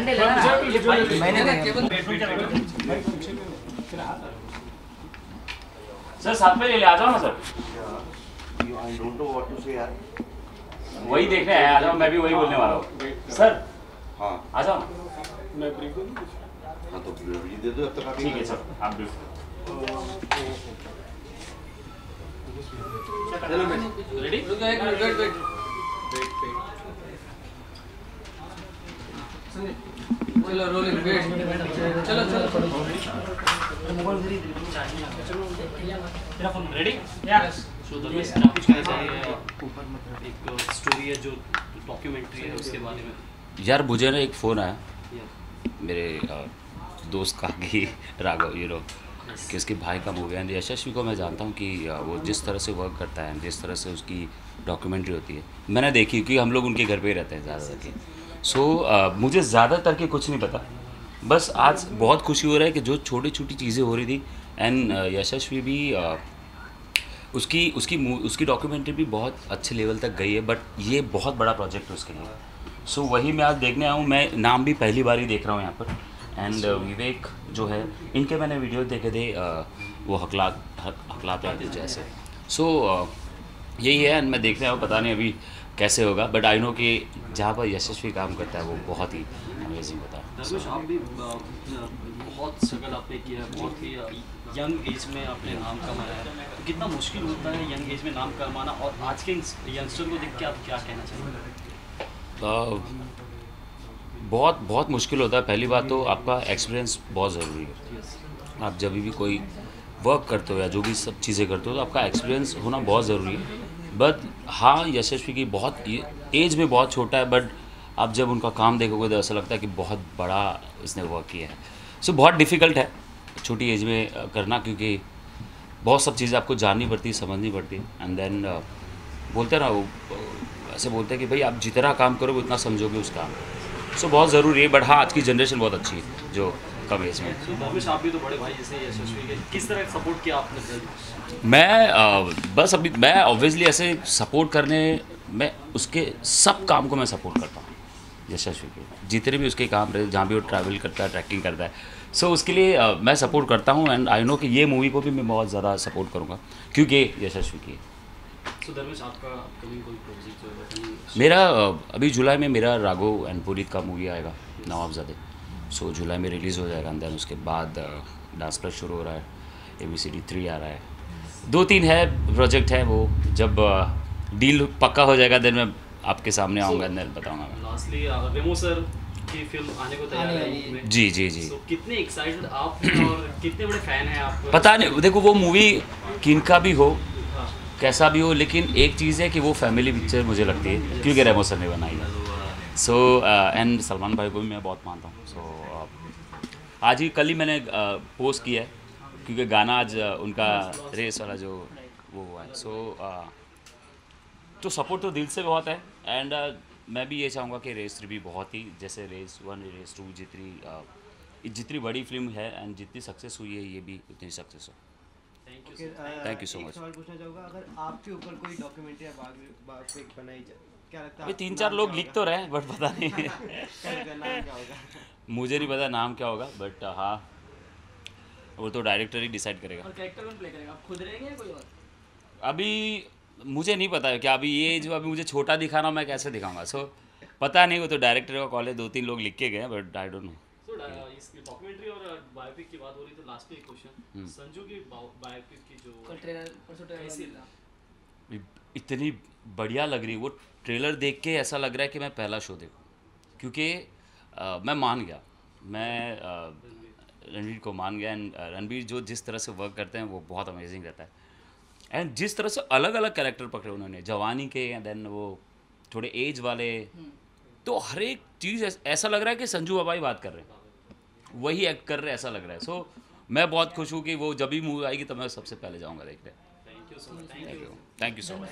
Sunday लेना मैंने sir साथ में ले ले आ जाओ ना सर। वही देखने आया आ जाओ मैं भी वही बोलने वाला हूँ। सर हाँ। आ जाओ। ना हाँ तो दे दो अब तक ठीक है सर आप भी रेडी चलो रोलिंग वेट चलो चलो। तेरा फ़ोन रेडी सो क्या कुछ कहना चाहिए एक स्टोरी है जो डॉक्यूमेंट्री है उसके बारे में। यार मुझे ना एक फ़ोन आया। मेरे दोस्त का कि राघव यू नो कि उसके भाई का मूवी है। एंड यशस्वी को मैं जानता हूँ कि वो जिस तरह से वर्क करता है जिस तरह से उसकी डॉक्यूमेंट्री होती है। मैंने देखी क्योंकि हम लोग उनके घर पे ही रहते हैं ज़्यादातर के। सो so, uh, मुझे ज़्यादातर के कुछ नहीं पता। बस आज बहुत खुशी हो रहा है कि जो छोटी छोटी चीज़ें हो रही थी एंड यशस्वी भी अ, उसकी उसकी उसकी डॉक्यूमेंट्री भी बहुत अच्छे लेवल तक गई है बट ये बहुत बड़ा प्रोजेक्ट है उसके लिए। सो so, वही मैं आज देखने आया हूँ मैं नाम भी पहली बार ही देख रहा हूँ यहाँ पर। एंड विवेक जो है इनके मैंने वीडियो देखे थे अ, वो हकला हक, हकलाते जैसे। सो यही है एंड मैं देखने आया हूँ पता नहीं अभी कैसे होगा? बट आई नो कि जहाँ पर यशस्वी काम करता है वो बहुत ही अमेजिंग होता है। आप भी बहुत स्ट्रगल आपने किया बहुत ही यंग एज में आपने नाम कमाया है। तो कितना मुश्किल होता है यंग एज में नाम कमाना और आज के यंगस्टर को देख के आप क्या कहना चाहेंगे? बहुत बहुत मुश्किल होता है। पहली बात तो आपका एक्सपीरियंस बहुत ज़रूरी है। आप जब भी कोई वर्क करते हो या जो भी सब चीज़ें करते हो तो आपका एक्सपीरियंस होना बहुत ज़रूरी है। बट हाँ यशस्वी की बहुत एज में बहुत छोटा है बट आप जब उनका काम देखोगे तो ऐसा लगता है कि बहुत बड़ा इसने वर्क किया है। सो so, बहुत डिफ़िकल्ट है छोटी एज में करना क्योंकि बहुत सब चीज़ें आपको जाननी पड़ती समझनी पड़ती। एंड देन बोलते हैं ना वो ऐसे बोलते हैं कि भाई आप जितना काम करोगे उतना समझोगे उस काम सो so, बहुत ज़रूरी है बट हाँ आज की जनरेशन बहुत अच्छी है जो कम एज में। तो आप भी तो बड़े भाई जैसे यशस्वी के किस तरह सपोर्ट किया आपने मैं बस अभी मैं ऑब्वियसली ऐसे सपोर्ट करने मैं उसके सब काम को मैं सपोर्ट करता हूँ यशस्वी के। जितने भी उसके काम रहे जहाँ भी वो ट्रैवल करता है ट्रैकिंग करता है। सो so, उसके लिए अ, मैं सपोर्ट करता हूँ एंड आई नो कि ये मूवी को भी मैं बहुत ज़्यादा सपोर्ट करूँगा क्योंकि यशस्वी की आपका मेरा अभी जुलाई में मेरा राघो एंड पुरीत का मूवी आएगा नवाबजादे सो so, जुलाई में रिलीज़ हो जाएगा देन उसके बाद डांस प्लस शुरू हो रहा है A B C D three आ रहा है। दो तीन है प्रोजेक्ट है वो जब डील पक्का हो जाएगा देन मैं आपके सामने आऊँगा देन बताऊँगा मैं। लास्टली रेमो सर की फ़िल्म आने को तैयार है जी जी जी। तो कितने एक्साइटेड आप और कितने बड़े फ़ैन हैं आप? पता नहीं देखो वो मूवी किनका भी हो हाँ। कैसा भी हो लेकिन एक चीज़ है कि वो फैमिली पिक्चर मुझे लगती है क्योंकि रेमो सर ने बनाई है। सो एंड सलमान भाई को भी मैं बहुत मानता हूँ सो आज ही कल ही मैंने पोस्ट किया है क्योंकि गाना आज उनका रेस वाला जो वो हुआ है। सो so, तो सपोर्ट तो दिल से बहुत है एंड मैं भी ये चाहूँगा कि रेस थ्री भी बहुत ही जैसे रेस वन रेस टू जितनी uh, जितनी बड़ी फ़िल्म है एंड जितनी सक्सेस हुई है ये भी उतनी सक्सेस हो। So एक much. सवाल पूछना चाहूँगा अगर आपके ऊपर कोई डॉक्यूमेंट्री या बनाई जाए क्या लगता है? अभी तीन चार लोग लिख तो रहे हैं बट पता नहीं क्या लगता नाम क्या होगा? मुझे नहीं पता नाम क्या होगा बट हाँ। वो तो डायरेक्टर ही डिसाइड करेगा। और कैरेक्टर कौन प्ले करेगा? आप खुद रहेंगे या कोई और? अभी मुझे नहीं पता है कि अभी ये जो अभी मुझे छोटा दिखाना मैं कैसे दिखाऊँगा? सो पता नहीं वो तो डायरेक्टर का कॉल है दो तीन लोग लिख के गए but I don't know So, uh, इस डॉक्यूमेंटरी और बायोपिक की बात हो रही तो लास्ट में एक क्वेश्चन संजू की बायोपिक की जो इतनी बढ़िया लग रही वो ट्रेलर देख के ऐसा लग रहा है कि मैं पहला शो देखूँ। क्योंकि अ, मैं मान गया। मैं रणवीर को मान गया एंड रणवीर जो जिस तरह से वर्क करते हैं वो बहुत अमेजिंग रहता है। एंड जिस तरह से अलग अलग कैरेक्टर पकड़े उन्होंने जवानी के एंड देन वो थोड़े एज वाले। तो हर एक चीज़ ऐसा लग रहा है कि संजू बाबा ही बात कर रहे हैं। वही एक्ट कर रहे हैं ऐसा लग रहा है। सो so, मैं बहुत खुश हूँ कि वो जब भी मूवी आएगी तो मैं सबसे पहले जाऊँगा देखने। so much. Thank, Thank you. you. Thank you so much.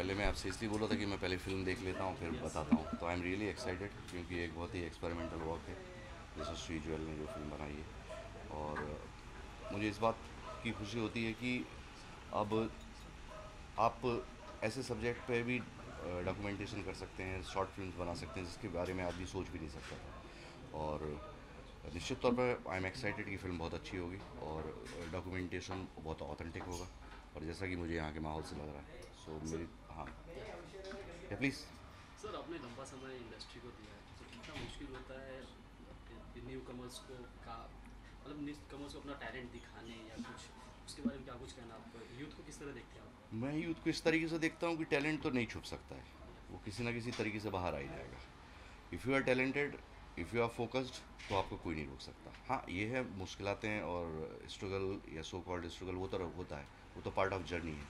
पहले मैं आपसे इसलिए बोला था कि मैं पहले फ़िल्म देख लेता हूँ फिर बताता हूँ। तो आई एम रियली एक्साइटेड क्योंकि एक बहुत ही एक्सपेरिमेंटल वर्क है जैसे श्री ज्वेल ने जो फ़िल्म बनाई है। और मुझे इस बात की खुशी होती है कि अब आप ऐसे सब्जेक्ट पे भी डॉक्यूमेंटेशन कर सकते हैं शॉर्ट फ़िल्म बना सकते हैं जिसके बारे में आदमी सोच भी नहीं सकता था। और निश्चित तौर पर आई एम एक्साइटेड कि फ़िल्म बहुत अच्छी होगी और डॉक्यूमेंटेशन बहुत ऑथेंटिक होगा। और जैसा कि मुझे यहाँ के माहौल से लग रहा है। सो so, मेरी हाँ। प्लीज़ सर आपने लंबा समय इंडस्ट्री को दिया है तो कितना मुश्किल होता है न्यू कमर्स को का मतलब न्यू कमर्स को अपना टैलेंट दिखाने या कुछ? उसके बारे में क्या कुछ कहना आप यूथ को किस तरह देखते हैं आप? मैं यूथ को इस तरीके से देखता हूँ कि टैलेंट तो नहीं छुप सकता है। वो किसी ना किसी तरीके से बाहर आ ही जाएगा। If you are talented if you are focused तो आपको कोई नहीं रोक सकता। हाँ ये है मुश्किलातें और स्ट्रगल या सो कॉल्ड स्ट्रगल वो तो होता है। वो तो पार्ट ऑफ़ जर्नी है।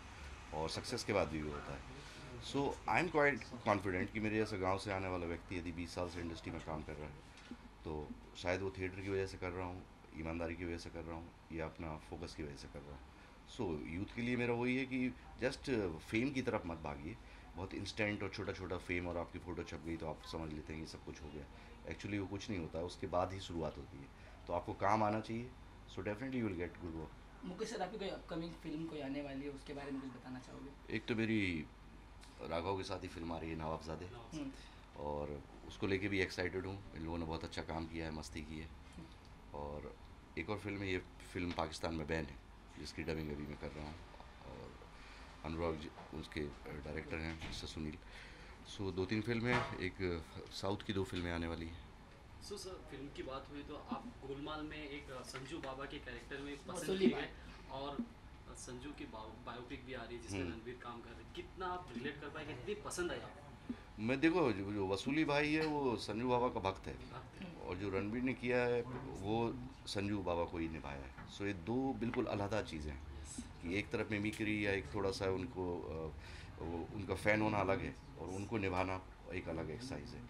और सक्सेस के बाद भी वो होता है। So I am quite confident कि मेरे जैसे गाँव से आने वाला व्यक्ति यदि बीस साल से इंडस्ट्री में काम कर रहा है तो शायद वो थिएटर की वजह से कर रहा हूँ, ईमानदारी की वजह से कर रहा हूँ, या अपना फोकस की वजह से कर रहा हूँ। सो यूथ के लिए मेरा वही है कि जस्ट फेम की तरफ़ मत भागिए। बहुत इंस्टेंट और छोटा छोटा फेम और आपकी फ़ोटो छप गई तो आप समझ लेते हैं ये सब कुछ हो गया। एक्चुअली वो कुछ नहीं होता, उसके बाद ही शुरुआत होती है। तो आपको काम आना चाहिए। So definitely you will get good work Mukesh sir आपकी कोई अपकमिंग फ़िल्म कोई आने वाली है उसके बारे में कुछ बताना चाहोगे? एक तो मेरी राघव के साथ ही फ़िल्म आ रही है नवाबजादे। हम्म, और उसको लेके भी एक्साइटेड हूँ। इन लोगों ने बहुत अच्छा काम किया है मस्ती की है। और एक और फ़िल्म है ये फ़िल्म पाकिस्तान में बैन है जिसकी डबिंग अभी मैं कर रहा हूँ। और अनुराग जी उसके डायरेक्टर हैं मिस्टर सुनील। सो दो तीन फ़िल्में एक साउथ की दो फ़िल्में आने वाली हैं। सो सर फ़िल्म की बात हुई तो आप गोलमाल में एक संजू बाबा के कैरेक्टर में पसंद वसूली किए गए और संजू की बायोपिक भी आ रही है जिसमें हम्म। रणवीर काम कर रहे हैं। कितना आप रिलेट कर पाए? कितनी पसंद आई आपको? मैं देखो जो, जो वसूली भाई है वो संजू बाबा का भक्त है। और जो रणवीर ने किया है वो संजू बाबा को ही निभाया है। सो ये दो बिल्कुल अलहदा चीज़ें हैं कि एक तरफ़ मिमिक्री या एक थोड़ा सा उनको वो उनका फ़ैन होना अलग है और उनको निभाना एक अलग एक्सरसाइज है।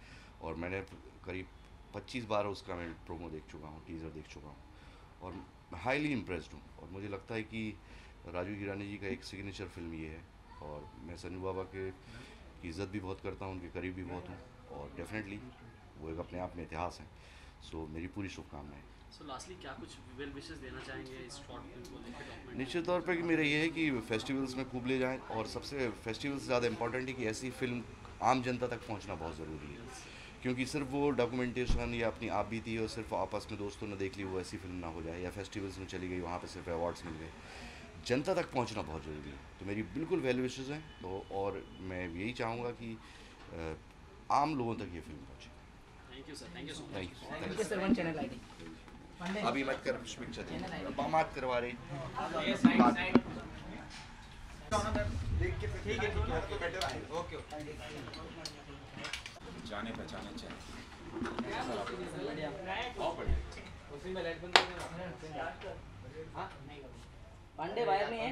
और मैंने करीब 25 बार उसका मैं प्रोमो देख चुका हूँ टीज़र देख चुका हूँ और हाईली इम्प्रेस्ड हूँ। और मुझे लगता है कि राजू हिरानी जी का एक सिग्नेचर फ़िल्म ये है और मैं संजू बाबा के की इज़्ज़त भी बहुत करता हूँ उनके करीब भी बहुत हूँ और डेफिनेटली वो एक अपने आप में इतिहास है। सो मेरी पूरी शुभकामनाएँ। सो लास्टली क्या कुछ वेल विशेस देना चाहेंगे इस शॉर्ट फ़िल्म को लेकर निश्चित तौर पर कि मेरा ये है कि फेस्टिवल्स में खूब ले जाएँ और सबसे फेस्टिवल से ज़्यादा इम्पोर्टेंट है कि ऐसी फ़िल्म आम जनता तक पहुँचना बहुत ज़रूरी है। क्योंकि सिर्फ़ वो डॉक्यूमेंटेशन या अपनी आप बीती और सिर्फ़ आपस में दोस्तों ने देख ली वो ऐसी फ़िल्म ना हो जाए या फेस्टिवल्स में चली गई वहाँ पर सिर्फ़ अवार्ड्स मिल गए। जनता तक पहुँचना बहुत ज़रूरी है। तो मेरी बिल्कुल वेल विशेज़ हैं तो और मैं यही चाहूँगा कि आम लोगों तक ये फ़िल्म पहुँचे। Thank you sir thank you so much thank you Mukesh sir one channel ID अभी मत कर बात करवा रही जाने पहचाने चाहिए पांडे बाहर नहीं है।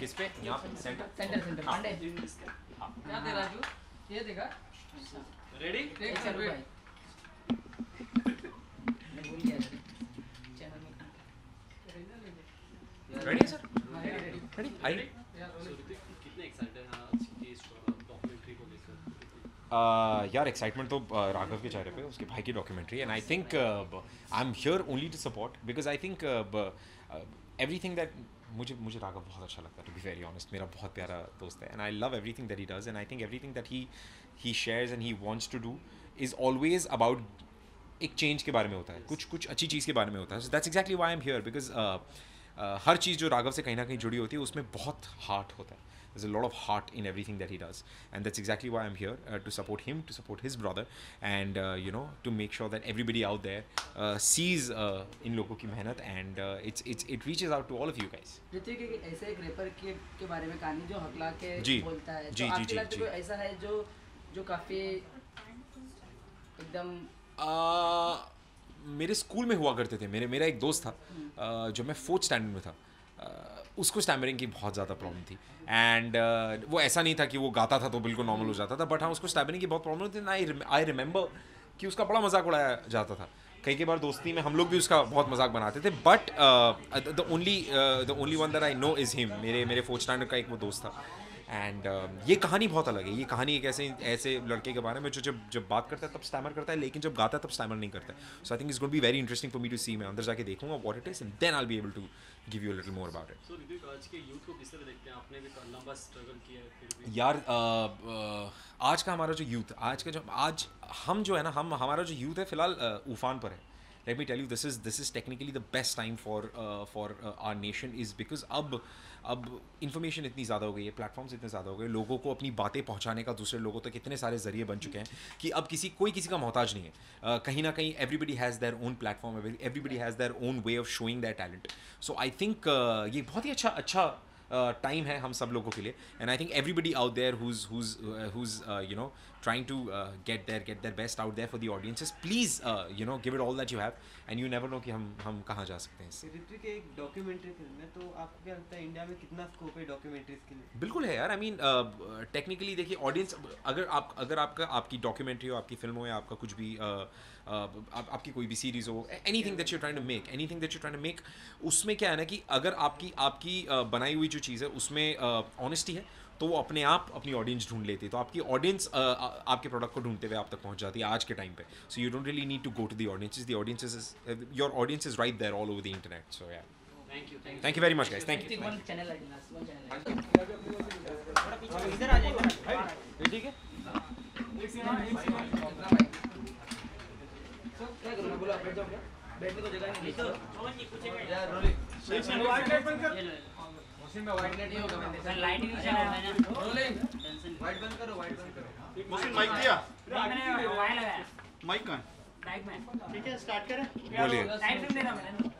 किस पे? यहाँ पे सेंटर सेंटर सेंटर पांडे। क्या दे राजू? ये देगा रेडी एक सर भाई। मैं भूल गया चैनल में रेडी सर हाँ, ready, ready. रेडी आइए सो ऋतिक कितने एक्साइटेड हैं आज की इस डॉक्यूमेंट्री को लेकर? Uh, यार एक्साइटमेंट तो uh, राघव के चेहरे पे उसके भाई की documentary and I think I am here only to support because I think everything that मुझे मुझे राघव बहुत अच्छा लगता है टू बी वेरी ऑनेस्ट मेरा बहुत प्यारा दोस्त है and I love everything that he does and I think everything that he he shares and he wants to do is always about एक चेंज के बारे में होता है कुछ कुछ अच्छी चीज़ के बारे में होता है. So that's exactly why am here because हर चीज़ जो राघव से कहीं ना कहीं जुड़ी होती है उसमें बहुत हार्ट होता है there's a lot of heart in everything that he does and that's exactly why i'm here uh, to support him to support his brother and uh, you know to make sure that everybody out there uh, sees uh, in लोगों की मेहनत and uh, it's it's it reaches out to all of you guys Hrithik एक ऐसे एक wrapper के के बारे में कहानी जो हकला के जी, बोलता है जी, तो जी, आपके जी, जी। कोई ऐसा है जो जो काफ़ी एकदम uh, मेरे स्कूल में हुआ करते थे, मेरे, मेरा एक दोस्त था जो मैं फोर्थ स्टैंडर्ड में था। उसको स्टैमरिंग की बहुत ज़्यादा प्रॉब्लम थी। एंड वो ऐसा नहीं था कि वो गाता था तो बिल्कुल नॉर्मल हो जाता था बट हाँ उसको स्टैमरिंग की बहुत प्रॉब्लम थी। आई आई रिमेंबर कि उसका बड़ा मज़ाक उड़ाया जाता था। कई कई बार दोस्ती में हम लोग भी उसका बहुत मज़ाक बनाते थे but the only the only one that I know is him मेरे मेरे फोर्थ स्टैंडर्ड का एक वो दोस्त था। एंड uh, ये कहानी बहुत अलग है। ये कहानी एक ऐसे ऐसे लड़के के बारे में जो जब जब बात करता है तब स्टैमर करता है लेकिन जब गाता है तब स्टैमर नहीं करता है। So I think is got be very interesting for me to see मैं अंदर जाके देखूँगा what it is and then I be able to give you little more about it so Hrithik आज के यूथ को किस तरह देखते हैं? आपने भी लंबा स्ट्रगल किया है फिर भी। यार अ, अ, आज का हमारा जो यूथ आज का जो आज हम जो है ना हम हमारा जो यूथ है फ़िलहाल उफान पर है। Let me tell you this is this is technically the best time for for our nation is because अब अब इन्फॉर्मेशन इतनी ज़्यादा हो गई है प्लेटफॉर्म्स इतने ज़्यादा हो गए लोगों को अपनी बातें पहुँचाने का दूसरे लोगों तक तो इतने सारे ज़रिए बन चुके हैं कि अब किसी कोई किसी का मोहताज नहीं है। अ, कहीं ना कहीं everybody has their own platform everybody has their own way of showing their talent so I think ये बहुत ही अच्छा अच्छा टाइम uh, है हम सब लोगों के लिए। And I think everybody out there who who who you know trying to uh, get their get their best out there for the audiences. Please uh, you know give it all that you have and you never know कि हम हम कहाँ जा सकते हैं ऋत्विक एक documentary film है तो आपको क्या लगता है इंडिया में कितना स्कोप है डॉक्यूमेंट्रीज के लिए? बिल्कुल है यार आई मीन टेक्निकली देखिए ऑडियंस अगर आप अगर आपका आपकी डॉक्यूमेंट्री हो आपकी फ़िल्म हो या आपका कुछ भी uh, uh, आप, आपकी कोई भी सीरीज़ हो anything that you trying to make anything that you trying to make उसमें क्या है ना कि अगर आपकी आपकी uh, बनाई हुई जो चीज़ है उसमें ऑनेस्टी है तो वो अपने आप अपनी ऑडियंस ढूंढ लेती है। तो आपकी ऑडियंस आपके प्रोडक्ट को ढूंढते हुए आप तक पहुँच जाती है आज के टाइम पे। So you don't really need to go to the audience the audience is your audience is right there all over the internet so yeah thank you thank thank you very much guys thank you one channel है? One channel है तो क्या करूँ बोलो बैठ जाओ क्या? बैठने को जगह नहीं तो यार रोलिंग वाइट लाइट बंद कर मशीन में वाइट लाइट नहीं होगा। मैं लाइट नहीं चला है ना रोलिंग वाइट बंद करो वाइट बंद करो। मुझे माइक दिया। मैंने वायर लगाया। माइक कहाँ है? माइक में। ठीक है स्टार्ट करें। बोलिए। टाइम फ्रेम देना मैंने।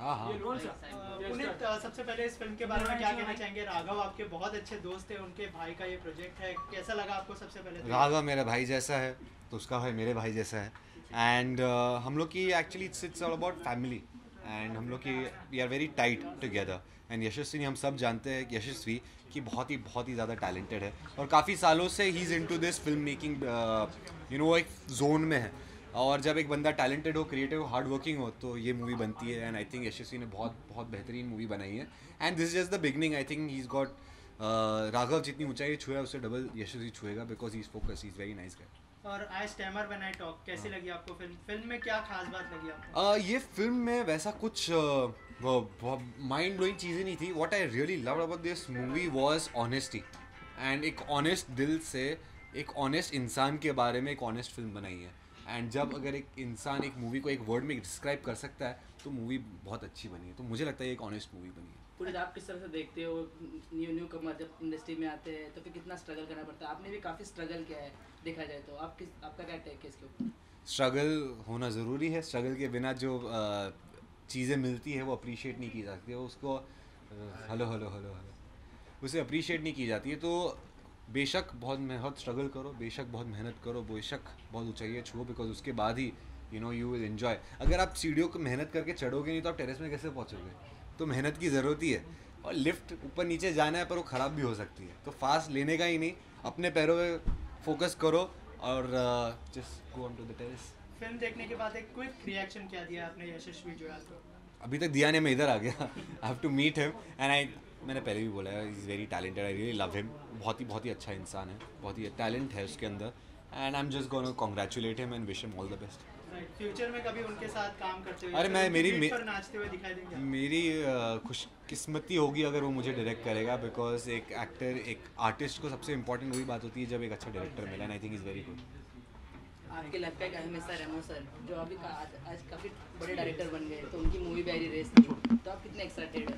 हाँ हाँ। पुनीत सबसे पहले इस फ़िल्म के बारे में क्या कहना चाहेंगे? राघव आपके बहुत अच्छे दोस्त हैं उनके भाई का ये प्रोजेक्ट है। कैसा लगा आपको सबसे पहले तो? राघव मेरा भाई जैसा है तो उसका भाई मेरे भाई जैसा है। एंड uh, हम लोग की actually it's it's all about family and हम लोग की we are very tight together and Yashasvi, हम सब जानते हैं यशस्वी कि बहुत ही बहुत ही ज़्यादा टैलेंटेड है. और काफ़ी सालों से ही is in to this film making you know एक जोन में है. और जब एक बंदा टैलेंटेड हो क्रिएटिव हो हार्ड वर्किंग हो तो ये मूवी बनती है. एंड आई थिंक यशस्वी ने बहुत बहुत बेहतरीन मूवी बनाई है. And this is the beginning I think he is got Raghav जितनी ऊंचाई छुआ है उससे डबल यशस्वी छुएगा because he is focus is very nice guy और I stammer when I talk कैसी लगी आपको फ़िल्म फ़िल्म में क्या खास बात लगी आपको? Uh, ये फ़िल्म में वैसा कुछ माइंड ब्लोइंग चीज़ें नहीं थी. What I really love about this movie was honesty and एक ऑनेस्ट दिल से एक ऑनेस्ट इंसान के बारे में एक ऑनेस्ट फ़िल्म बनाई है. एंड जब अगर एक इंसान एक मूवी को एक वर्ड में डिस्क्राइब कर सकता है तो मूवी बहुत अच्छी बनी है। तो मुझे लगता है एक ऑनेस्ट मूवी बनी है। पूरे आप किस तरह से देखते हो? न्यू न्यू कमर जब इंडस्ट्री में आते हैं तो फिर कितना स्ट्रगल करना पड़ता है? आपने भी काफ़ी स्ट्रगल किया है देखा जाए तो। आप किस आपका क्या टेक है इसके ऊपर? स्ट्रगल होना ज़रूरी है। स्ट्रगल के बिना जो चीज़ें मिलती है वो अप्रिशिएट नहीं की जाती है उसको हेलो हेलो हेलो हेलो उसे अप्रिशिएट नहीं की जाती है। तो बेशक बहुत मेहनत स्ट्रगल करो बेशक बहुत मेहनत करो बेशक बहुत ऊंचाइयाँ छुओ बिकॉज़ उसके बाद ही you know you will enjoy अगर आप सीढ़ियों को मेहनत करके चढ़ोगे नहीं तो आप टेरेस में कैसे पहुँचोगे? तो मेहनत की ज़रूरत ही है। और लिफ्ट ऊपर नीचे जाना है पर वो ख़राब भी हो सकती है। तो फास्ट लेने का ही नहीं अपने पैरों पे फोकस करो और just go on to the terrace film देखने के बाद एक क्विक रिएक्शन क्या दिया आपने यशस्वी जुयाल को? अभी तक दिया नहीं मैं इधर आ गया। I have to meet him and I मैंने पहले भी बोला है is very talented I really love him बहुत ही बहुत ही अच्छा इंसान है। बहुत ही टैलेंट है उसके अंदर। And I am just gonna congratulate him and wish him all the best future में कभी उनके साथ काम करते हुए अरे मैं- मेरी- मे- नाचते हुए दिखाई देंगे मेरी खुशकिस्मती होगी अगर वो मुझे डायरेक्ट करेगा बिकॉज़ एक एक्टर एक आर्टिस्ट को सबसे इंपॉर्टेंट वही बात होती है जब एक अच्छा डायरेक्टर मिला and I think is very good आपके लाइफ का एक अहम हिस्सा रेमो सर जो अभी का, आज, आज काफ़ी बड़े डायरेक्टर बन गए तो उनकी मूवी आई रेस थी। तो आप कितने एक्साइटेड है?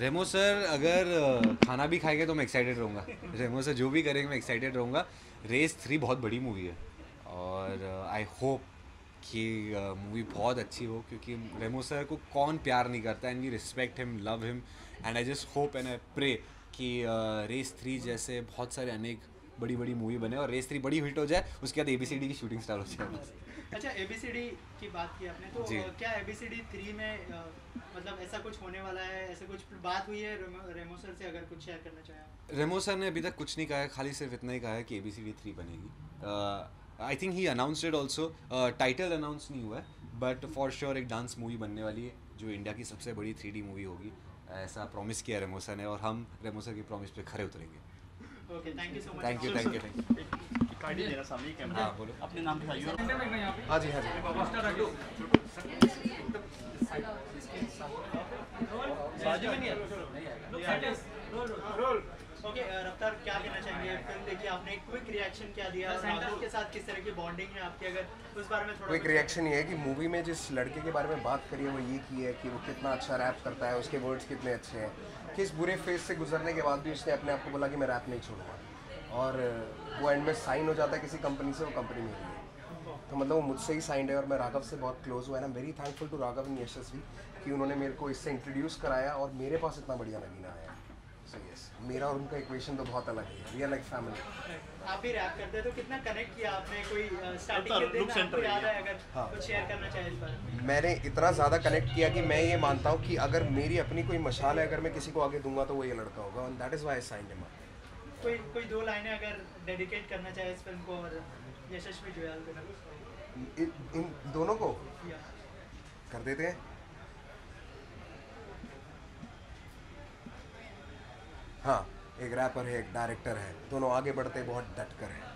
रेमो सर अगर खाना भी खाएँगे तो मैं एक्साइटेड रहूँगा। रेमो सर जो भी करेंगे मैं एक्साइटेड रहूँगा। रेस थ्री बहुत बड़ी मूवी है। और आई होप कि मूवी बहुत अच्छी हो, क्योंकि रेमो सर को कौन प्यार नहीं करता and we respect him love him and I just hope and I pray कि रेस थ्री जैसे बहुत सारे अनेक बड़ी बड़ी मूवी बने, और रेस थ्री बड़ी हिट हो जाए, उसके बाद ए बी सी डी की शूटिंग स्टार्ट हो जाए। अच्छा एबीसीडी की बात की आपने तो। क्या एबीसीडी थ्री में मतलब ऐसा कुछ होने वाला है ऐसे कुछ बात हुई है रेमो रेमो सर से अगर कुछ शेयर करना चाहें रेमो सर ने अभी तक कुछ नहीं कहा है खाली सिर्फ़ इतना ही कहा है कि A B C D three बनेगी। I think he announced also title announce नहीं हुआ है बट फॉर श्योर एक डांस मूवी बनने वाली है जो इंडिया की सबसे बड़ी थ्री डी मूवी होगी। ऐसा प्रॉमिस किया रेमो सर ने और हम रेमो सर की प्रॉमिस पे खड़े उतरेंगे। Okay thank you so much thank you thank you thank you हाँ बोलो। अपने नाम हाँ? जी हाँ जी। ओके रफ्तार क्या कहना चाहेंगे? फ़िल्म देखिए आपने क्विक रिएक्शन क्या दिया? के साथ किस तरह की बॉन्डिंग है आपकी? अगर उस बारे में थोड़ा क्विक रिएक्शन ये है कि मूवी में जिस लड़के के बारे में बात करी है वो ये की है कि वो कितना अच्छा रैप करता है उसके वर्ड्स कितने अच्छे हैं। किस बुरे फ़ेज़ से गुजरने के बाद भी उसने अपने आप को बोला कि मैं रैप नहीं छोड़ूँगा? और वो एंड में साइन हो जाता है किसी कंपनी से वो कंपनी मेरी है तो मतलब वो मुझसे ही साइंड है और मैं राघव से बहुत क्लोज हुआ है ना very thankful to Raghav and Yashasvi कि उन्होंने मेरे को इससे इंट्रोड्यूस कराया और मेरे पास इतना बढ़िया नगीना आया। सो यस मेरा और उनका इक्वेशन तो बहुत अलग है। वी आर लाइक फैमिली आप भी रैप करते हैं तो कितना कनेक्ट किया आपने? कोई स्टार्टिंग के दिन आपको याद है अगर हाँ। कुछ शेयर करना चाहे इस बारे में? मैंने इतना ज़्यादा कनेक्ट किया कि मैं ये मानता हूँ कि अगर मेरी अपनी कोई मशाल है अगर मैं किसी को आगे दूँगा तो वो ये लड़का होगा। And that is why sign him कोई कोई दो लाइनें अगर डेडिकेट करना चाहे इस फ़िल्म को और यशस्वी जोयाल को। इन, इन दोनों को? कर देते हैं। हाँ एक रैपर है एक डायरेक्टर है दोनों आगे बढ़ते बहुत डट कर है।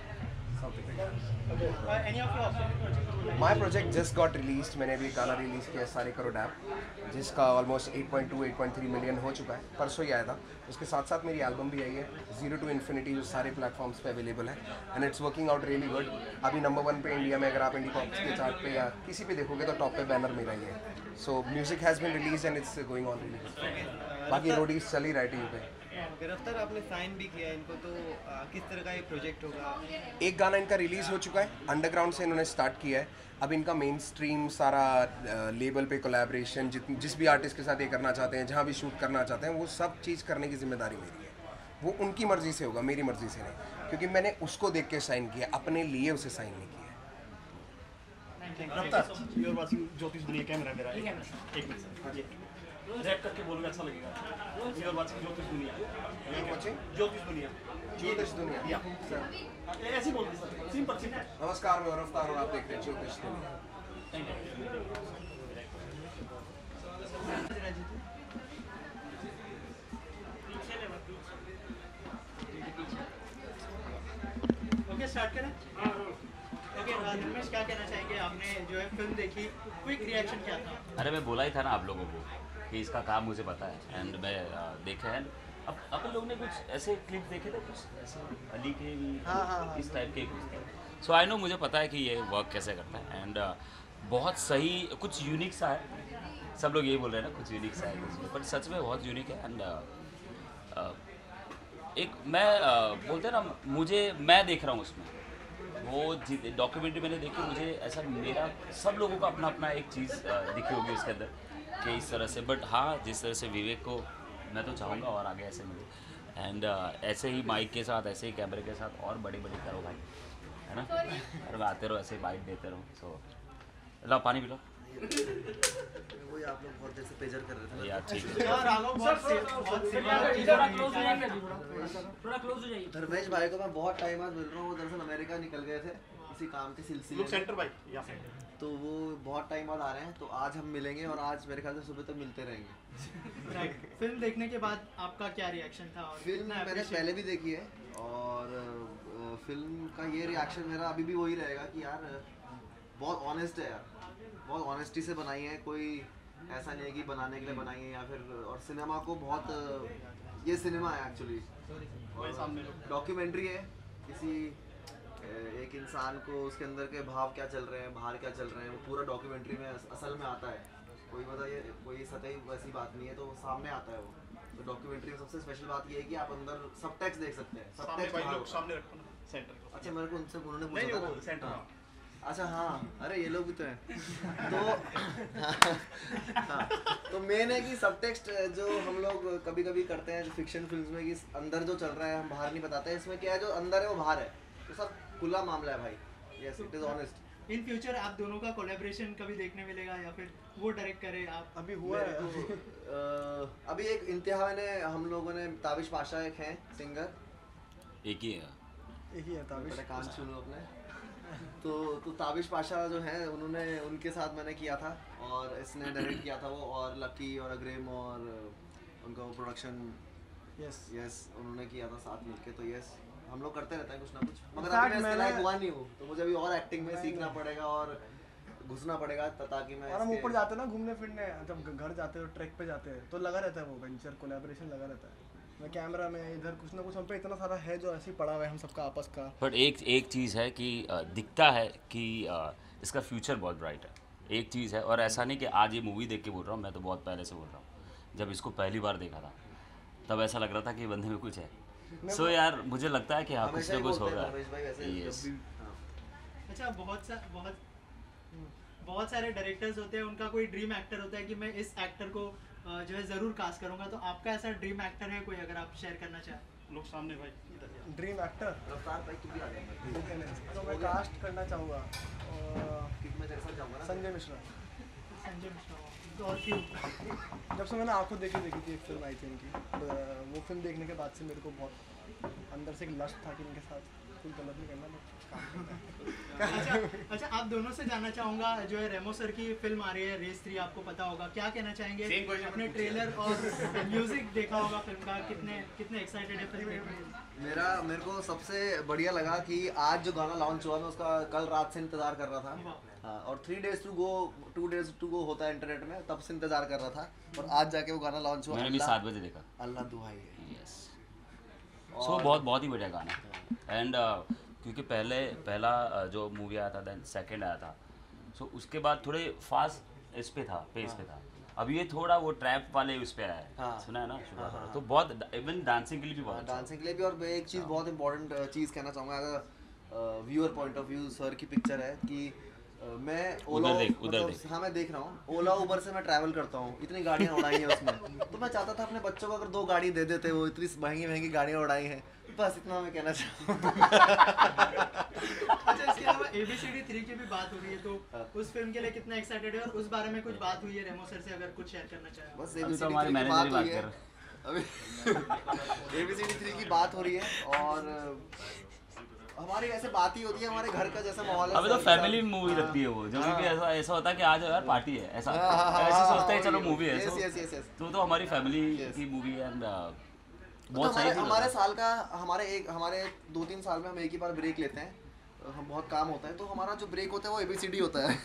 My project just got release मैंने अभी गाना रिलीज़ किया सारे करो डैप जिसका ऑलमोस्ट 8.2 8.3 मिलियन हो चुका है। परसों ही आया था। उसके साथ साथ मेरी एल्बम भी आई है ज़ीरो टू इन्फिनिटी जो सारे प्लेटफॉर्म्स पे अवेलेबल है। And it's working out really good अभी नंबर वन पे इंडिया में अगर आप इंडी पॉप्स के चार्ट पे या किसी पे देखोगे तो टॉप पे बैनर मेरा ही। है so music has been release and it's going on release बाकी रोडीज चल ही रहा है टीवी पे। गिरफ़्तार आपने साइन भी किया इनको तो आ, किस तरह का ये प्रोजेक्ट होगा? एक गाना इनका रिलीज़ हो चुका है अंडरग्राउंड से इन्होंने स्टार्ट किया है। अब इनका मेन स्ट्रीम सारा लेबल पे कोलैबोरेशन जित जिस भी आर्टिस्ट के साथ ये करना चाहते हैं जहाँ भी शूट करना चाहते हैं वो सब चीज़ करने की ज़िम्मेदारी मेरी है। वो उनकी मर्ज़ी से होगा मेरी मर्ज़ी से नहीं। क्योंकि मैंने उसको देख के साइन किया अपने लिए उसे साइन नहीं किया। ज्योतिष दुनिया कैमरा मेरा एक एक मिनट रैप करके बोलोगे अच्छा लगेगा। You're watching ज्योतिष दुनिया। You're watching? ज्योतिष दुनिया। ज्योतिष दुनिया। या। सर। ऐसे बोल दे सर सिंपल सिंपल। नमस्कार मैं रफ्तार और आप देख रहे हैं ज्योतिष दुनिया। थैंक यू ओके स्टार्ट करें। ओके क्या कहना चाहेंगे? आपने जो है फ़िल्म देखी क्विक रिएक्शन क्या था? अरे मैं बोला ही था ना आप लोगों को। कि इसका काम मुझे पता है। एंड मैं देखा है। अब अपन लोग ने कुछ ऐसे क्लिप देखे थे कुछ ऐसे अली के भी हाँ, हाँ, हाँ, इस टाइप के कुछ थे। सो आई नो मुझे पता है कि ये वर्क कैसे करता है। एंड uh, बहुत सही कुछ यूनिक सा है। सब लोग यही बोल रहे हैं ना कुछ यूनिक सा है कुछ बट सच में बहुत यूनिक है। एंड एक मैं बोलते हैं ना मुझे मैं देख रहा हूँ उसमें। वो डॉक्यूमेंट्री मैंने देखी मुझे ऐसा मेरा सब लोगों का अपना अपना एक चीज़ दिखी होगी उसके अंदर। कि इस तरह से बट हाँ जिस तरह से विवेक को मैं तो चाहूँगा और आगे ऐसे मिले। एंड ऐसे ही माइक के साथ ऐसे ही कैमरे के साथ और बड़ी बड़ी करो भाई है ना? और मैं आते रहो ऐसे ही बाइट देते रहो सो लो पानी पिलो वही आप लोग बहुत देर से पेजर कर रहे थे। यार ठीक है। धर्मेश भाई को मैं बहुत टाइम बाद मिल रहा हूँ दरअसल अमेरिका निकल गए थे। किसी काम के सिलसिले में। सेंटर भाई या सेंटर तो वो बहुत टाइम बाद आ रहे हैं तो आज हम मिलेंगे और आज मेरे ख्याल से सुबह तक मिलते रहेंगे। फ़िल्म देखने के बाद आपका क्या रिएक्शन था और फ़िल्म मैंने पहले भी देखी है और फ़िल्म का ये रिएक्शन मेरा अभी भी वही रहेगा कि यार बहुत ऑनेस्ट है यार। बहुत ऑनेस्टी से बनाई है कोई ऐसा नहीं है कि बनाने के लिए बनाई है या फिर और सिनेमा को बहुत ये सिनेमा है एक्चुअली डॉक्यूमेंट्री है किसी एक इंसान को उसके अंदर के भाव क्या चल रहे हैं बाहर क्या चल रहे हैं वो पूरा डॉक्यूमेंट्री में असल में आता है। कोई मतलब ये कोई सतही वैसी बात नहीं है तो सामने आता है वो। तो डॉक्यूमेंट्री में सबसे स्पेशल बात ये है कि आप अंदर सब टेक्स्ट देख सकते हैं सब सामने टेक्स्ट भाई लोग सामने रखो ना सेंटर को। अच्छा मेरे को उनसे उन्होंने पूछा था। सेंटर हाँ। अच्छा हाँ। अरे ये लोग भी तो हैं। तो हाँ, तो मेन है कि सब टेक्स्ट जो हम लोग कभी कभी करते हैं फिक्शन फिल्म्स में कि अंदर जो चल रहा है हम बाहर नहीं बताते हैं इसमें क्या है जो अंदर है वो बाहर है। तो सब खुला मामला है भाई। Yes it is honest in future आप दोनों का कोलेब्रेशन कभी देखने मिलेगा या फिर वो डायरेक्ट करे आप? अभी हुआ है अह, अभी एक इंतहा में हम लोगों ने ताबिश पाशा एक हैं सिंगर एक ही है। यही है ताबिश बड़ा कान सुनो अपने। तो तो ताबिश पाशा जो है उन्होंने उनके साथ मैंने किया था और इसने डायरेक्ट किया था वो और लकी और अग्रेम और उनका वो प्रोडक्शन यस यस उन्होंने किया था साथ मिलके तो यस हम लोग करते रहते हैं कुछ ना कुछ। मगर अभी मैं इसके लायक हुआ नहीं हूँ तो मुझे अभी और एक्टिंग में सीखना पड़ेगा और घुसना पड़ेगा ताकि मैं और हम ऊपर जाते हैं ना घूमने फिरने जब घर जाते हो ट्रैक पे जाते हैं तो लगा रहता है वो वेंचर कोलैबोरेशन लगा रहता है। मैं कैमरा में इधर कुछ ना कुछ हम पे इतना सारा है जो ऐसे ही पड़ा हुआ है हम सबका आपस का। बट एक एक चीज़ है कि दिखता है कि इसका फ्यूचर बहुत ब्राइट है। एक चीज़ है और ऐसा नहीं कि आज ये मूवी देख के बोल रहा हूँ मैं तो बहुत पहले से बोल रहा हूँ। जब इसको पहली बार देखा था तब ऐसा लग रहा था कि बंदे में कुछ है। सो so, यार मुझे लगता है कि हाँ कुछ ना कुछ होगा। हाँ। अच्छा बहुत सा बहुत बहुत सारे डायरेक्टर्स होते हैं उनका कोई ड्रीम एक्टर होता है कि मैं इस एक्टर को जो है ज़रूर कास्ट करूँगा। तो आपका ऐसा ड्रीम एक्टर है कोई अगर आप शेयर करना चाहें? लोग सामने भाई ड्रीम एक्टर रफ्तार भाई तू भी आ जाएगा। तो मैं कास्ट करना चाहूँगा। और तेरे साथ जाऊँगा संजय मिश्रा। संजय मिश्रा। जब से मैंने आँखों देखी देखी थी एक फ़िल्म आई थी उनकी तो, वो फ़िल्म देखने के बाद से मेरे को बहुत अंदर से एक लस्ट था कि इनके साथ कुछ गलत नहीं करना। अच्छा अच्छा आप दोनों से जानना चाहूँगा जो है रेमो सर की फ़िल्म आ रही है रेस थ्री आपको पता होगा। क्या कहना चाहेंगे? अपने ट्रेलर और म्यूज़िक देखा होगा फ़िल्म का कितने कितने एक्साइटेड है फ़िल्म? मेरा मेरे को सबसे बढ़िया लगा कि आज जो गाना लॉन्च हुआ मैं उसका कल रात से इंतज़ार कर रहा था। हाँ और three days to go two days to go होता है इंटरनेट में तब से इंतज़ार कर रहा था और आज जाके वो गाना लॉन्च हुआ मैंने भी सात बजे देखा। अल्लाह दुहाई है। यस सो बहुत बहुत ही बढ़िया गाना एंड क्योंकि पहले पहला uh, जो मूवी आया था देन सेकंड आया था। सो so, उसके बाद थोड़े फास्ट इस पे था पेस पे था। अब ये थोड़ा वो ट्रैप वाले उस पे आया है। हाँ। सुना है ना? हाँ, हाँ, तो बहुत इवन डांसिंग के लिए भी बहुत अच्छा। डांसिंग के लिए भी और मैं एक चीज़ बहुत इंपॉर्टेंट चीज़ कहना चाहूँगा अगर viewer point of view sir की पिक्चर है कि मैं ओला देख, उधर मतलब देख। हाँ मैं देख रहा हूँ। ओला उबर से मैं ट्रैवल करता हूँ। इतनी गाड़ियाँ उड़ाई हैं उसमें। तो मैं चाहता था अपने बच्चों को अगर दो गाड़ी दे देते वो इतनी महँगी महँगी गाड़ियाँ उड़ाई हैं। बस इतना मैं कहना चाहूँ। अच्छा इसके अलावा एबीसीडी थ्री की भी बात हो रही है तो उस फ़िल्म के लिए कितना एक्साइटेड है? और उस बारे में कुछ बात हुई है रेमो सर से अगर कुछ शेयर करना चाहें बस अभी तो ABCD हमारे की बात हुई है। अभी एबीसीडी थ्री की बात हो रही है और हमारी ऐसे बात ही होती है हमारे घर का जैसा माहौल है अभी तो। फैमिली मूवी हाँ। लगती है वो जब हाँ। भी ऐसा ऐसा होता है कि आज यार पार्टी है ऐसा हाँ, हाँ, हाँ, ऐसे हाँ, सोचते हैं हाँ, चलो मूवी है yes. तो तो हमारी फैमिली की मूवी एंड तो बहुत हमारे सही हमारे साल का हमारे एक हमारे दो तीन साल में हम एक ही बार ब्रेक लेते हैं हम बहुत काम होता है तो हमारा जो ब्रेक होता है वो एबीसीडी होता है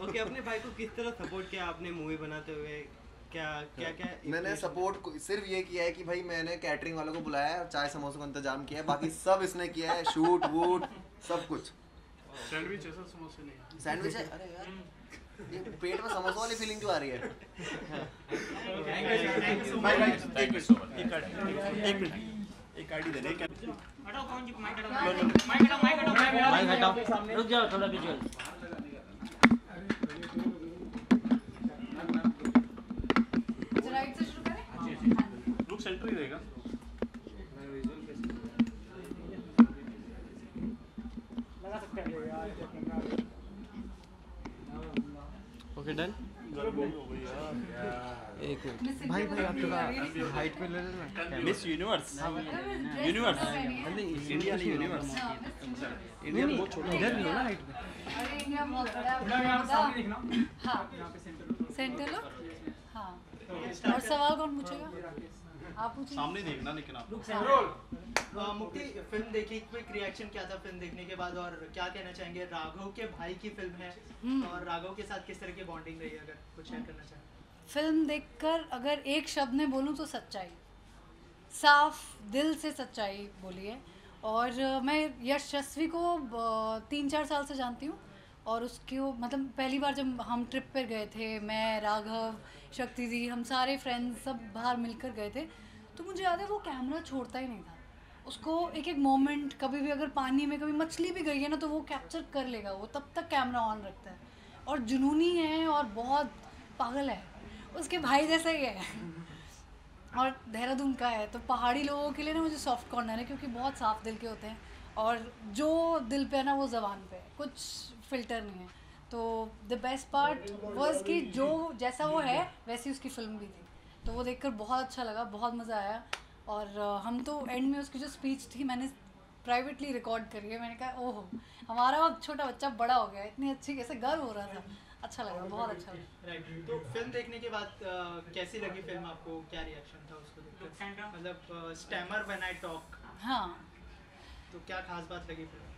ओके अपने भाई को किस तरह सपोर्ट किया आपने मूवी बनाते हुए क्या क्या क्या मैंने सपोर्ट सिर्फ़ ये किया है कि भाई मैंने कैटरिंग वालों को बुलाया है चाय समोसों का इंतज़ाम किया है। बाकी सब इसने किया है शूट वूट सब कुछ। सैंडविच ऐसा समोसे नहीं सैंडविच है? अरे यार। ये पेट में समोसा वाली फीलिंग क्यों आ रही है? भाई भाई एक मिनट एक एक मिनट एक ही दे दे हटाओ कौन जी माइक हटाओ माइक हटाओ माइक हटाओ माइक हटाओ रुक जाओ थोड़ा विजुअल राइट से शुरू करें लुक सेंटर ही रहेगा ओके डन एक मिनट भाई भाई आप थोड़ा हाइट पे ले लेना। मिस यूनिवर्स यूनिवर्स इंडिया नहीं यूनिवर्स इंडिया बहुत छोटा इधर लो ना हाइट पे। अरे इंडिया बहुत बड़ा है हाँ। सेंटर लो? हाँ। और सवाल कौन पूछेगा? आप सामने देखना लेकिन आप मुक्ति फ़िल्म देखी क्विक रिएक्शन क्या था फ़िल्म देखने के बाद और क्या कहना चाहेंगे? राघव के भाई की फ़िल्म है और राघव के साथ किस तरह की बॉन्डिंग रही है अगर कुछ शेयर करना चाहें? फ़िल्म देखकर अगर एक शब्द में बोलूँ तो सच्चाई। साफ़ दिल से सच्चाई बोली है और मैं यशस्वी को तीन चार साल से जानती हूँ। और उसकी मतलब पहली बार जब हम ट्रिप पर गए थे मैं राघव शक्ति जी, हम सारे फ्रेंड्स सब बाहर मिलकर गए थे। तो मुझे याद है, वो कैमरा छोड़ता ही नहीं था। उसको एक एक मोमेंट कभी भी अगर पानी में कभी मछली भी गई है ना तो वो कैप्चर कर लेगा वो, तब तक कैमरा ऑन रखता है। और जुनूनी है और बहुत पागल है। उसके भाई जैसा ही है। और देहरादून का है तो पहाड़ी लोगों के लिए ना मुझे सॉफ्ट कॉर्नर है, क्योंकि बहुत साफ़ दिल के होते हैं। और जो दिल पे है ना, वो ज़बान पे है। कुछ फ़िल्टर नहीं है। तो द बेस्ट पार्ट वॉज़ कि जो जैसा वो है वैसी उसकी फ़िल्म भी थी। तो वो देखकर बहुत अच्छा लगा बहुत मज़ा आया। और हम तो एंड में उसकी जो स्पीच थी मैंने प्राइवेटली रिकॉर्ड करी है। मैंने कहा ओहो हमारा अब छोटा बच्चा बड़ा हो गया इतनी अच्छी कैसे गर्व हो रहा था। अच्छा लगा बहुत अच्छा लगा। राइट तो फ़िल्म देखने के बाद कैसी लगी फ़िल्म आपको? क्या रिएक्शन था उसको देखकर? मतलब स्टैमर व्हेन आई टॉक हाँ। तो क्या खास बात लगी film?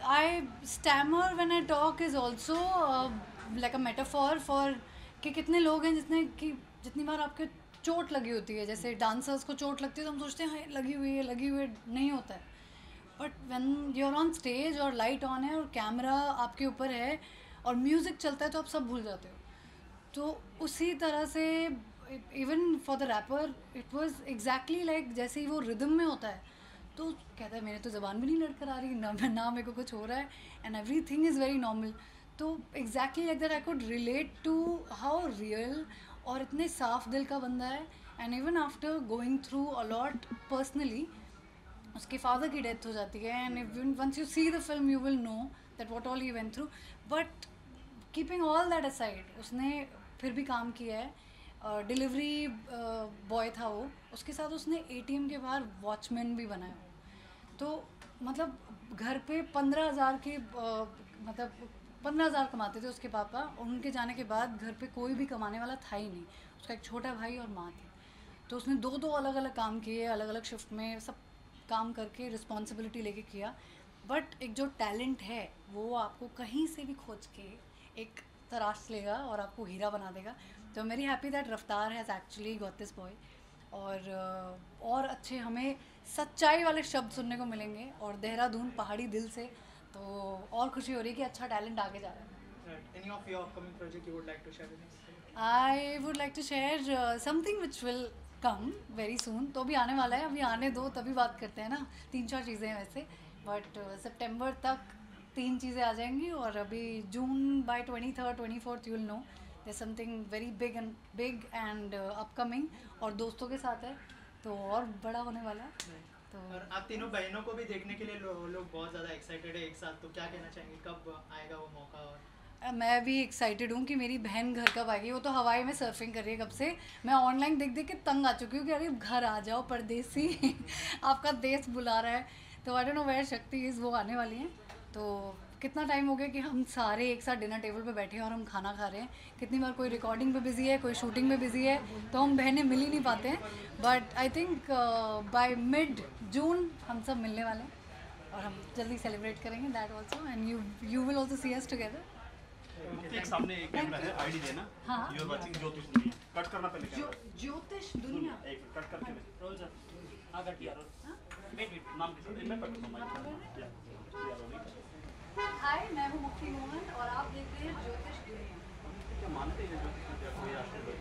Stammer when I talk is also uh, like a metaphor for कि कितने लोग हैं जितने कि जितनी बार आपके चोट लगी होती है जैसे डांसर्स को चोट लगती है तो हम सोचते हैं "हाँ, लगी हुई है लगी हुई है। नहीं होता है। But when you are on stage और लाइट ऑन है और कैमरा आपके ऊपर है और म्यूज़िक चलता है तो आप सब भूल जाते हो। तो उसी तरह से even for the rapper it was exactly like जैसे ही वो रिदम में होता है तो कहता है मेरे तो ज़बान भी नहीं लड़कर आ रही ना ना मेरे को कुछ हो रहा है and everything is very normal तो exactly like that I could relate to how real और इतने साफ़ दिल का बंदा है and even after going through a lot personally उसके फादर की डेथ हो जाती है and even once you see the film you will know that what all he went through but keeping all that aside उसने फिर भी काम किया है डिलीवरी uh, बॉय uh, था वो उसके साथ उसने एटीएम के बाहर वॉचमैन भी बनाया। तो मतलब घर पे पंद्रह हज़ार के मतलब पंद्रह हज़ार कमाते थे उसके पापा। और उनके जाने के बाद घर पे कोई भी कमाने वाला था ही नहीं। उसका एक छोटा भाई और माँ थी। तो उसने दो दो अलग अलग काम किए अलग अलग शिफ्ट में सब काम करके रिस्पॉन्सिबिलिटी लेके किया। बट एक जो टैलेंट है, वो आपको कहीं से भी खोज के एक तराश लेगा और आपको हीरा बना देगा। तो मेरी happy that Raftaar has actually got this boy और और अच्छे हमें सच्चाई वाले शब्द सुनने को मिलेंगे और देहरादून पहाड़ी दिल से। तो और खुशी हो रही है कि अच्छा टैलेंट आगे जा रहा है. Any of your upcoming project you would like to share with us? I would like to share something which will come very soon तो अभी आने वाला है। अभी आने दो तभी बात करते हैं ना। तीन चार चीज़ें हैं वैसे। बट सितंबर तक तीन चीज़ें आ जाएँगी और अभी June by twenty third twenty fourth you will know there something very big and big and upcoming और दोस्तों के साथ है। तो और बड़ा होने वाला है। तो और आप तीनों बहनों को भी देखने के लिए लोग लो, बहुत ज़्यादा एक्साइटेड है एक साथ तो क्या कहना चाहेंगे? कब आएगा वो मौका और? मैं भी एक्साइटेड हूँ कि मेरी बहन घर कब आएगी। वो तो हवाई में सर्फिंग कर रही है कब से। मैं ऑनलाइन देख देख के तंग आ चुकी हूँ कि अरे घर आ जाओ परदेसी। आपका देश बुला रहा है। तो I don't know where Shakti is वो आने वाली हैं। तो कितना टाइम हो गया कि हम सारे एक साथ डिनर टेबल पे बैठे हैं और हम खाना खा रहे हैं। कितनी बार कोई रिकॉर्डिंग पे बिज़ी है कोई शूटिंग में बिज़ी है तो हम बहनें मिल ही नहीं पाते हैं। But I think by mid June हम सब मिलने वाले हैं और हम जल्दी सेलिब्रेट करेंगे that also and you you will also see us together एक सामने एक कैमरा है आईडी देना। हाँ। यू आर वाचिंग ज्योतिष दुनिया कट करना पहले कैमरा ज्योतिष दुनिया। एक कट करके रोल सर हाँ कट किया। रोल वेट वेट नाम के साथ। मैं कट करता हूँ या या रोल हाय, मैं हूँ मुक्ति मोहन और आप देख रहे हैं ज्योतिष दुनिया। क्या मानते हैं ज्योतिष दुनिया कोई आशीर्वाद